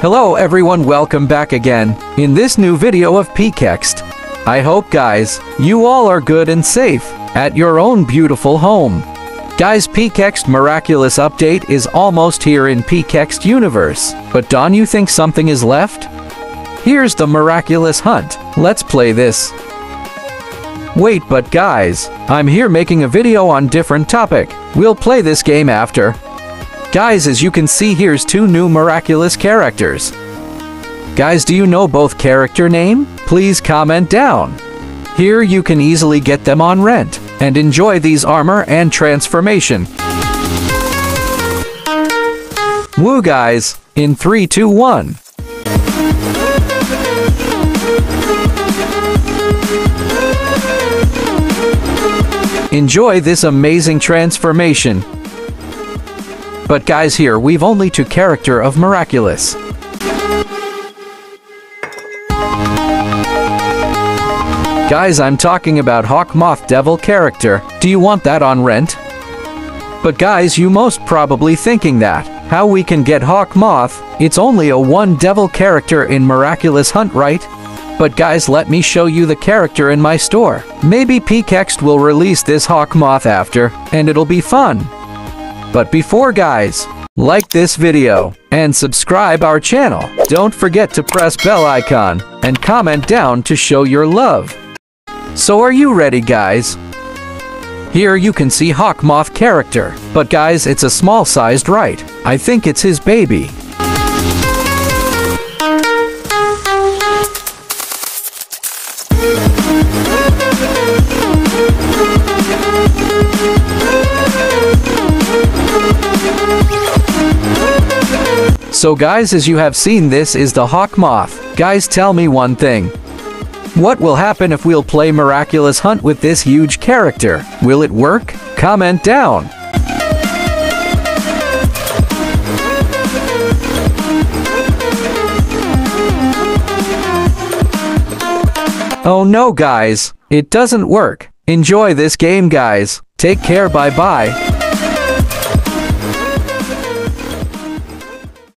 Hello everyone, welcome back again in this new video of PK XD. I hope guys, you all are good and safe at your own beautiful home. Guys, PK XD Miraculous Update is almost here in PK XD Universe, but don't you think something is left? Here's the Miraculous Hunt. Let's play this. Wait, but guys, I'm here making a video on different topic. We'll play this game after. Guys, as you can see here's two new miraculous characters. Guys, do you know both character name? Please comment down. Here you can easily get them on rent and enjoy these armor and transformation. Woo guys, in 3, 2, 1. Enjoy this amazing transformation. But guys here, we've only two character of Miraculous. Guys, I'm talking about Hawk Moth Devil character. Do you want that on rent? But guys, you most probably thinking that. How we can get Hawk Moth? It's only a one devil character in Miraculous Hunt, right? But guys, let me show you the character in my store. Maybe PK XD will release this Hawk Moth after, and it'll be fun. But before guys, like this video and subscribe our channel. Don't forget to press bell icon and comment down to show your love. So are you ready guys? Here you can see Hawk Moth character, but guys it's a small sized right. I think it's his baby. So guys as you have seen this is the Hawk Moth. Guys tell me one thing. What will happen if we'll play Miraculous Hunt with this huge character? Will it work? Comment down. Oh no guys, it doesn't work. Enjoy this game guys. Take care bye bye.